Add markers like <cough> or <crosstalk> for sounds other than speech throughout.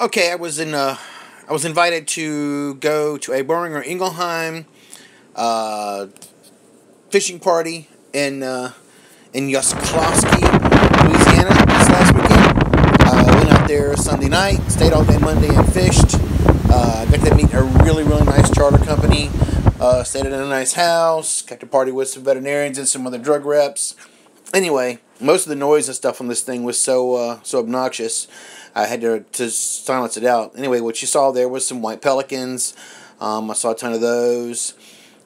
Okay, I was in. Uh, I was invited to go to a Boehringer Ingelheim uh, fishing party in uh, in Yscloskey, Louisiana this last weekend. Uh, went out there Sunday night, stayed all day Monday and fished. Uh, got to meet a really really nice charter company. Uh, stayed in a nice house. Got to party with some veterinarians and some other drug reps. Anyway, most of the noise and stuff on this thing was so uh, so obnoxious. I had to, to silence it out. Anyway, what you saw there was some white pelicans. Um, I saw a ton of those.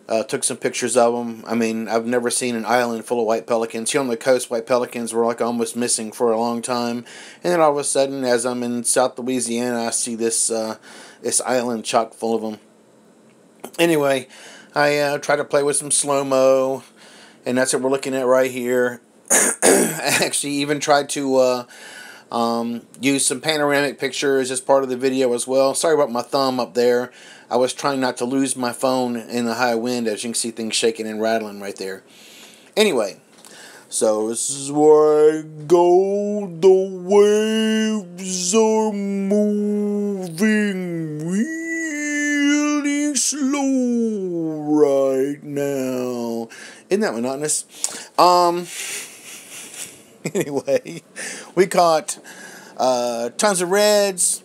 Uh, took some pictures of them. I mean, I've never seen an island full of white pelicans. Here on the coast, white pelicans were like almost missing for a long time. And then all of a sudden, as I'm in South Louisiana, I see this uh, this island chock full of them. Anyway, I uh, tried to play with some slow mo, and that's what we're looking at right here. <coughs> Actually even tried to uh, um, use some panoramic pictures as part of the video as well. Sorry about my thumb up there. I was trying not to lose my phone in the high wind as you can see things shaking and rattling right there. Anyway, so this is where I go. The waves are moving really slow right now. Isn't that monotonous? Um <laughs> anyway, we caught uh, tons of reds,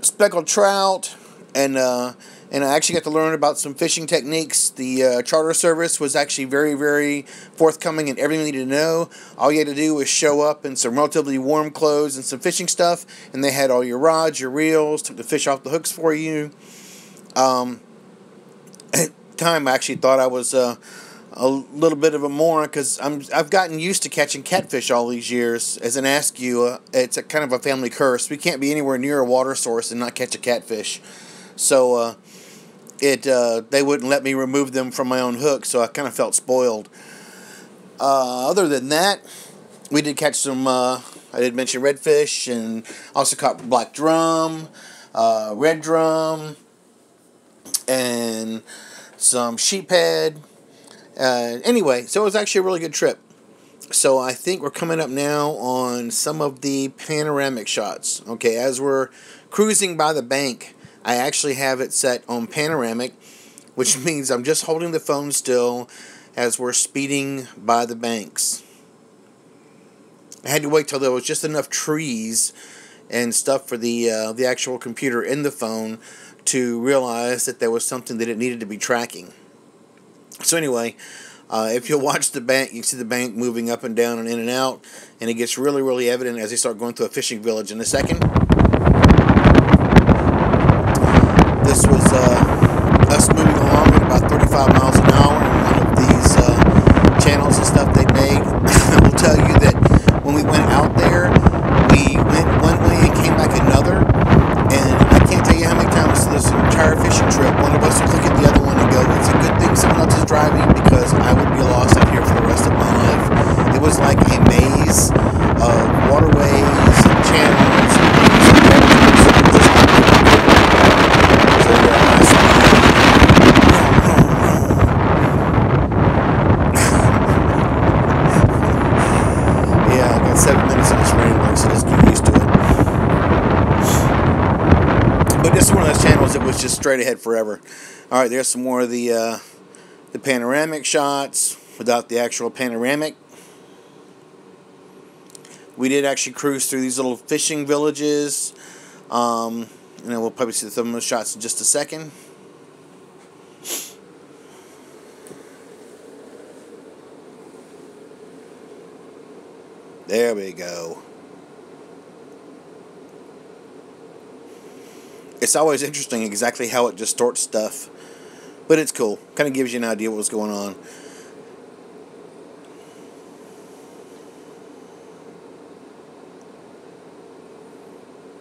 speckled trout, and uh, and I actually got to learn about some fishing techniques. The uh, charter service was actually very, very forthcoming in everything you needed to know. All you had to do was show up in some relatively warm clothes and some fishing stuff, and they had all your rods, your reels, took the fish off the hooks for you. Um, <laughs> at the time, I actually thought I was uh, a little bit of a moron because I'm I've gotten used to catching catfish all these years. As an Askew, uh, it's a kind of a family curse. We can't be anywhere near a water source and not catch a catfish. So uh, it uh, they wouldn't let me remove them from my own hook, so I kind of felt spoiled. Uh, other than that, we did catch some. Uh, I did mention redfish and also caught black drum, uh, red drum, and some sheephead uh, anyway, so it was actually a really good trip. So I think we're coming up now on some of the panoramic shots. Okay, as we're cruising by the bank, I actually have it set on panoramic, which <laughs> means I'm just holding the phone still as we're speeding by the banks. I had to wait till there was just enough trees and stuff for the uh, the actual computer in the phone to realize that there was something that it needed to be tracking. So anyway, uh, if you watch the bank, you can see the bank moving up and down and in and out, and it gets really, really evident as they start going through a fishing village. In a second, this was uh, us moving along at about 35 miles an hour But this is one of those channels that was just straight ahead forever. All right, there's some more of the uh, the panoramic shots without the actual panoramic. We did actually cruise through these little fishing villages. Um, and we'll probably see some of those shots in just a second. There we go. It's always interesting exactly how it distorts stuff. But it's cool. Kind of gives you an idea what's going on.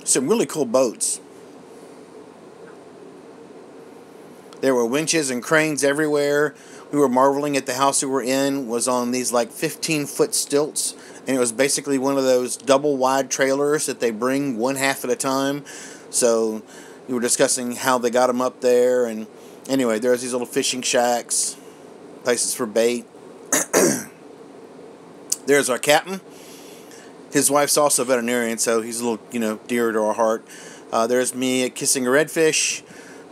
Some really cool boats. There were winches and cranes everywhere. We were marveling at the house we were in was on these like 15 foot stilts and it was basically one of those double wide trailers that they bring one half at a time. So we were discussing how they got them up there and anyway, there's these little fishing shacks, places for bait. <clears throat> there's our captain his wife's also a veterinarian, so he's a little, you know, dear to our heart. Uh, there's me kissing a redfish.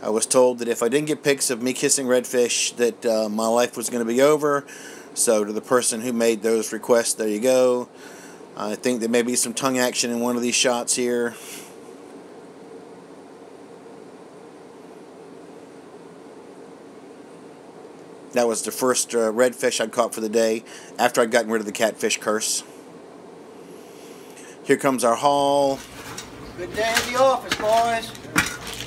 I was told that if I didn't get pics of me kissing redfish, that uh, my life was going to be over. So to the person who made those requests, there you go. I think there may be some tongue action in one of these shots here. That was the first uh, redfish I'd caught for the day after I'd gotten rid of the catfish curse. Here comes our haul. Good day at the office, boys.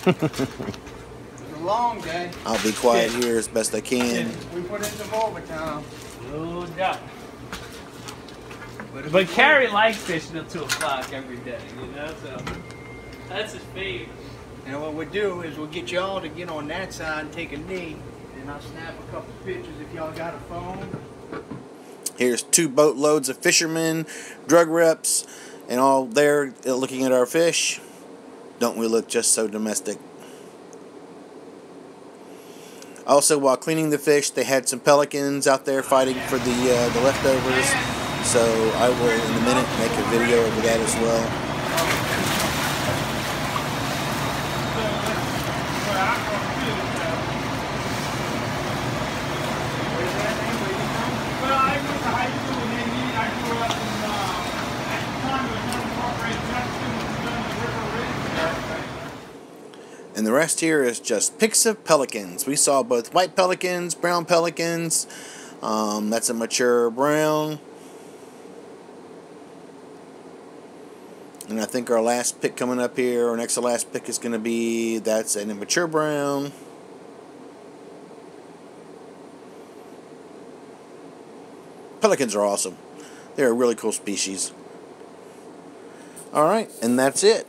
<laughs> it a long day. I'll be quiet here as best I can. We put in some overtime. No doubt. But, if But Carrie likes fishing till 2 o'clock every day, you know, so that's his favorite. And what we do is we'll get y'all to get on that side and take a knee. And I'll snap a couple pictures if y'all got a phone. Here's two boatloads of fishermen, drug reps, and all there looking at our fish. Don't we look just so domestic? Also, while cleaning the fish, they had some pelicans out there fighting for the uh, the leftovers. So I will, in a minute, make a video of that as well. Where's that name? Where you from? Well, I went to high school in Indy. I grew up in, uh, at the time it was unincorporated Jefferson, which was on the River Ridge. And the rest here is just pics of pelicans. We saw both white pelicans, brown pelicans. Um, that's a mature brown. And I think our last pick coming up here, our next to last pick is going to be that's an immature brown. Pelicans are awesome. They're a really cool species. All right, and that's it.